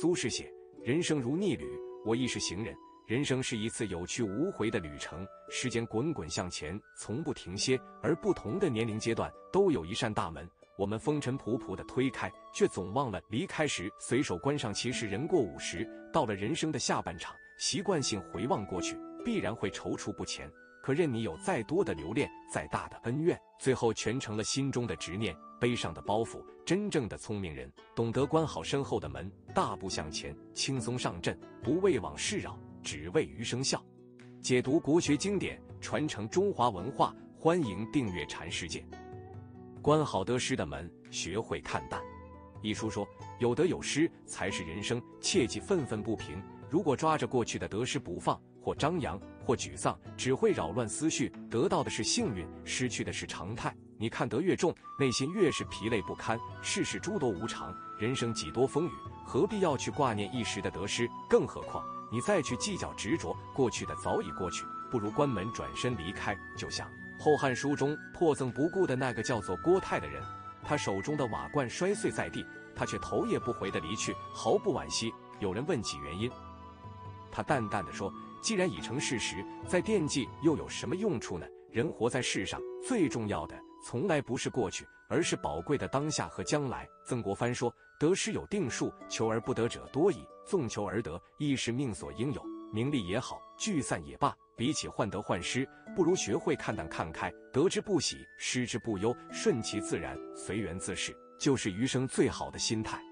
苏轼写：“人生如逆旅，我亦是行人。人生是一次有去无回的旅程，时间滚滚向前，从不停歇。而不同的年龄阶段都有一扇大门，我们风尘仆仆地推开，却总忘了离开时随手关上。其实人过五十，到了人生的下半场，习惯性回望过去，必然会踌躇不前。可任你有再多的留恋，再大的恩怨，最后全成了心中的执念。”背上的包袱，真正的聪明人懂得关好身后的门，大步向前，轻松上阵，不为往事扰，只为余生笑。解读国学经典，传承中华文化，欢迎订阅禅世界。关好得失的门，学会看淡。一书说，有得有失才是人生，切忌愤愤不平。如果抓着过去的得失不放，或张扬，或沮丧，只会扰乱思绪。得到的是幸运，失去的是常态。你看得越重，内心越是疲累不堪。世事诸多无常，人生几多风雨，何必要去挂念一时的得失？更何况你再去计较执着，过去的早已过去，不如关门转身离开。就像《后汉书》中破赠不顾的那个叫做郭泰的人，他手中的瓦罐摔碎在地，他却头也不回地离去，毫不惋惜。有人问起原因，他淡淡的说：“既然已成事实，再惦记又有什么用处呢？人活在世上，最重要的。”从来不是过去，而是宝贵的当下和将来。曾国藩说：“得失有定数，求而不得者多矣。纵求而得，亦是命所应有。名利也好，聚散也罢，比起患得患失，不如学会看淡看开。得之不喜，失之不忧，顺其自然，随缘自适，就是余生最好的心态。”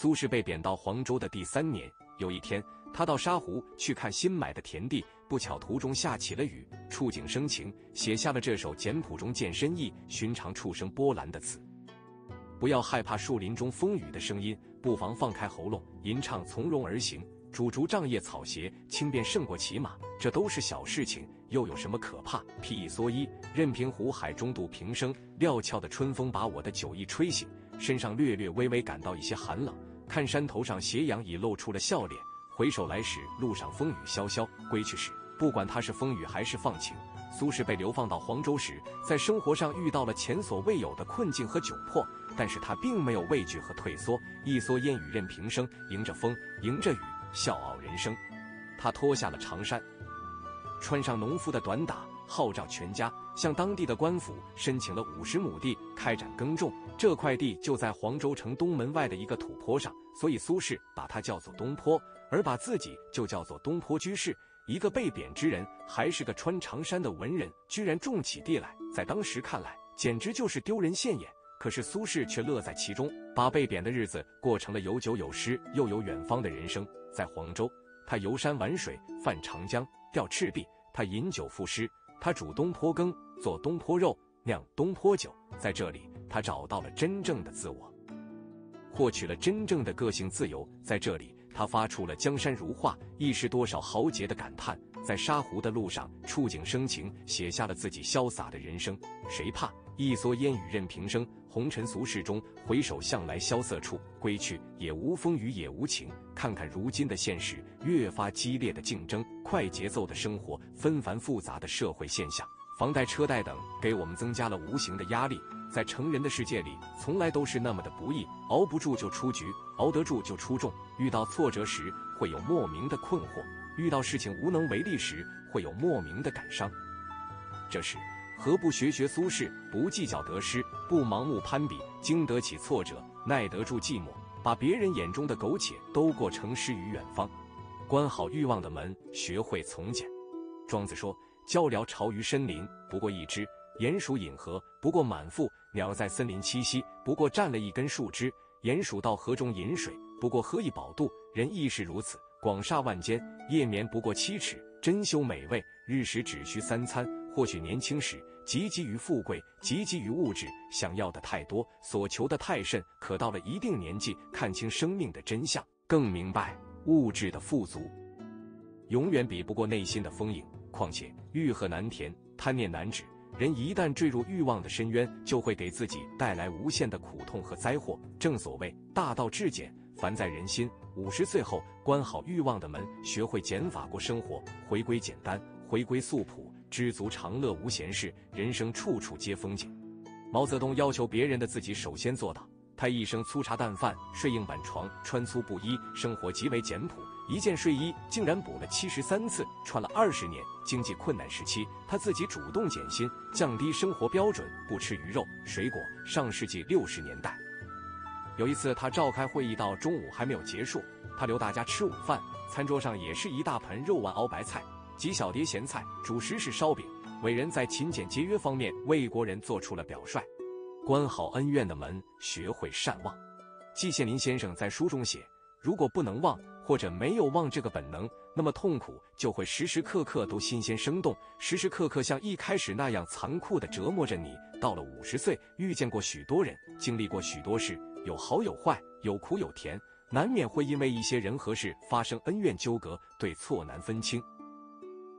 苏轼被贬到黄州的第三年，有一天。他到沙湖去看新买的田地，不巧途中下起了雨，触景生情，写下了这首简朴中见深意、寻常触生波澜的词。不要害怕树林中风雨的声音，不妨放开喉咙吟唱，从容而行。煮竹杖叶草鞋，轻便胜过骑马，这都是小事情，又有什么可怕？披一蓑衣，任凭湖海中度平生。料峭的春风把我的酒意吹醒，身上略略微微感到一些寒冷。看山头上斜阳已露出了笑脸。回首来时，路上风雨萧萧；归去时，不管他是风雨还是放晴。苏轼被流放到黄州时，在生活上遇到了前所未有的困境和窘迫，但是他并没有畏惧和退缩。一蓑烟雨任平生，迎着风，迎着雨，笑傲人生。他脱下了长衫，穿上农夫的短打，号召全家向当地的官府申请了五十亩地，开展耕种。这块地就在黄州城东门外的一个土坡上，所以苏轼把它叫做东坡。而把自己就叫做东坡居士，一个被贬之人，还是个穿长衫的文人，居然种起地来，在当时看来，简直就是丢人现眼。可是苏轼却乐在其中，把被贬的日子过成了有酒有诗又有远方的人生。在黄州，他游山玩水，泛长江，钓赤壁；他饮酒赋诗，他煮东坡羹，做东坡肉，酿东坡酒。在这里，他找到了真正的自我，获取了真正的个性自由。在这里。他发出了“江山如画，一时多少豪杰”的感叹，在沙湖的路上触景生情，写下了自己潇洒的人生。谁怕一蓑烟雨任平生？红尘俗世中，回首向来萧瑟处，归去也无风雨也无晴。看看如今的现实，越发激烈的竞争，快节奏的生活，纷繁复杂的社会现象。房贷、车贷等给我们增加了无形的压力，在成人的世界里，从来都是那么的不易。熬不住就出局，熬得住就出众。遇到挫折时，会有莫名的困惑；遇到事情无能为力时，会有莫名的感伤。这时，何不学学苏轼，不计较得失，不盲目攀比，经得起挫折，耐得住寂寞，把别人眼中的苟且都过成诗与远方。关好欲望的门，学会从简。庄子说。鹪鹩巢于深林，不过一枝；鼹鼠饮河，不过满腹；鸟在森林栖息，不过占了一根树枝；鼹鼠到河中饮水，不过喝一饱肚。人亦是如此，广厦万间，夜眠不过七尺；珍馐美味，日食只需三餐。或许年轻时汲汲于富贵，汲汲于物质，想要的太多，所求的太甚；可到了一定年纪，看清生命的真相，更明白物质的富足，永远比不过内心的丰盈。况且欲壑难填，贪念难止。人一旦坠入欲望的深渊，就会给自己带来无限的苦痛和灾祸。正所谓大道至简，凡在人心。五十岁后，关好欲望的门，学会减法过生活，回归简单，回归素朴，知足常乐，无闲事，人生处处皆风景。毛泽东要求别人的自己首先做到：他一生粗茶淡饭，睡硬板床，穿粗布衣，生活极为简朴。一件睡衣竟然补了七十三次，穿了二十年。经济困难时期，他自己主动减薪，降低生活标准，不吃鱼肉、水果。上世纪六十年代，有一次他召开会议到中午还没有结束，他留大家吃午饭，餐桌上也是一大盆肉丸熬白菜，几小碟咸菜，主食是烧饼。伟人在勤俭节约方面为国人做出了表率。关好恩怨的门，学会善忘。季羡林先生在书中写：如果不能忘。或者没有忘这个本能，那么痛苦就会时时刻刻都新鲜生动，时时刻刻像一开始那样残酷地折磨着你。到了五十岁，遇见过许多人，经历过许多事，有好有坏，有苦有甜，难免会因为一些人和事发生恩怨纠葛，对错难分清，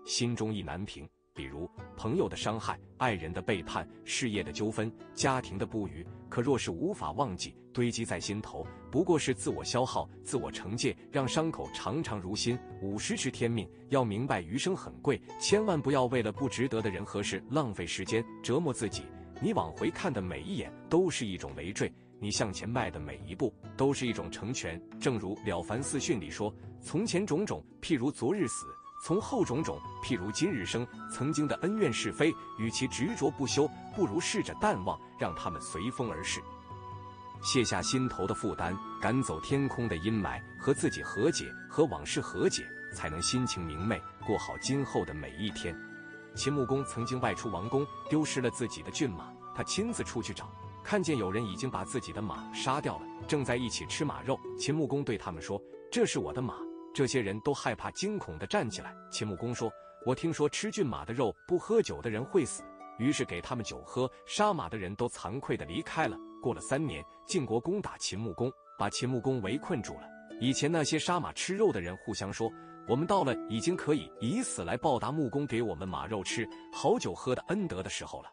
心中意难平。比如朋友的伤害、爱人的背叛、事业的纠纷、家庭的不愉，可若是无法忘记，堆积在心头，不过是自我消耗、自我惩戒，让伤口常常如新。五十知天命，要明白余生很贵，千万不要为了不值得的人和事浪费时间、折磨自己。你往回看的每一眼，都是一种累赘；你向前迈的每一步，都是一种成全。正如《了凡四训》里说：“从前种种，譬如昨日死。”从后种种，譬如今日生，曾经的恩怨是非，与其执着不休，不如试着淡忘，让他们随风而逝，卸下心头的负担，赶走天空的阴霾，和自己和解，和往事和解，才能心情明媚，过好今后的每一天。秦穆公曾经外出王宫，丢失了自己的骏马，他亲自出去找，看见有人已经把自己的马杀掉了，正在一起吃马肉。秦穆公对他们说：“这是我的马。”这些人都害怕，惊恐地站起来。秦穆公说：“我听说吃骏马的肉，不喝酒的人会死。”于是给他们酒喝。杀马的人都惭愧地离开了。过了三年，晋国攻打秦穆公，把秦穆公围困住了。以前那些杀马吃肉的人互相说：“我们到了已经可以以死来报答穆公给我们马肉吃、好酒喝的恩德的时候了。”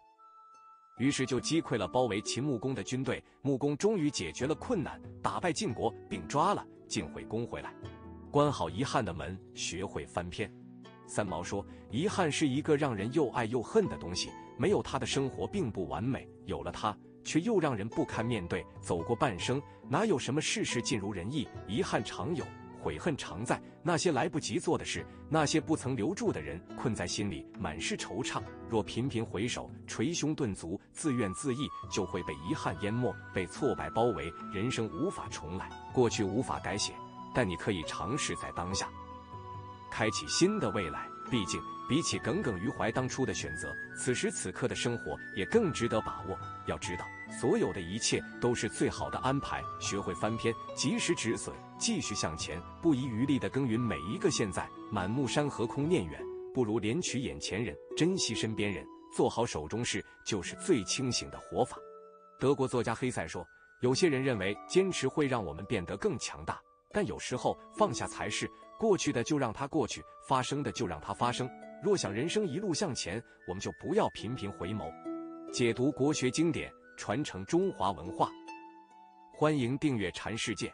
于是就击溃了包围秦穆公的军队。穆公终于解决了困难，打败晋国，并抓了晋惠公回来。关好遗憾的门，学会翻篇。三毛说：“遗憾是一个让人又爱又恨的东西，没有它的生活并不完美；有了它，却又让人不堪面对。走过半生，哪有什么事事尽如人意？遗憾常有，悔恨常在。那些来不及做的事，那些不曾留住的人，困在心里，满是惆怅。若频频回首，捶胸顿足，自怨自艾，就会被遗憾淹没，被挫败包围。人生无法重来，过去无法改写。”但你可以尝试在当下，开启新的未来。毕竟，比起耿耿于怀当初的选择，此时此刻的生活也更值得把握。要知道，所有的一切都是最好的安排。学会翻篇，及时止损，继续向前，不遗余力地耕耘每一个现在。满目山河空念远，不如怜取眼前人，珍惜身边人，做好手中事，就是最清醒的活法。德国作家黑塞说：“有些人认为坚持会让我们变得更强大。”但有时候放下才是过去的，就让它过去；发生的就让它发生。若想人生一路向前，我们就不要频频回眸。解读国学经典，传承中华文化。欢迎订阅禅世界。